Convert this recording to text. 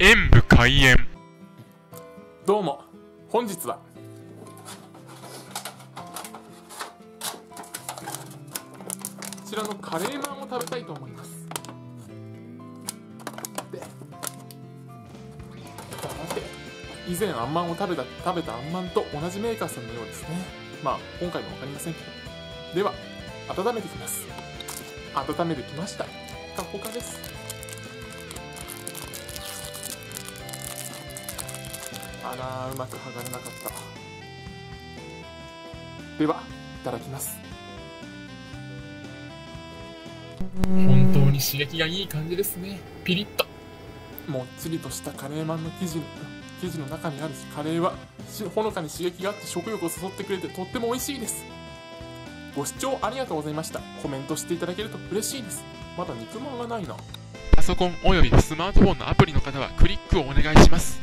演武開演。どうも本日は。こちらのカレーマンを食べたいと思います。で以前あんまんを食べた食べたあんまんと同じメーカーさんのようですね。まあ今回も分かりませんけど。では温めてきます。温めてきました。カポカです。あらーうまく剥がれなかった。ではいただきます。本当に刺激がいい感じですね。ピリッと。もっちりとしたカレーマンの生地生地の中にあるカレーはしほのかに刺激があって食欲を誘ってくれてとっても美味しいです。ご視聴ありがとうございました。コメントしていただけると嬉しいです。まだ肉まんがないな。パソコンおよびスマートフォンのアプリの方はクリックをお願いします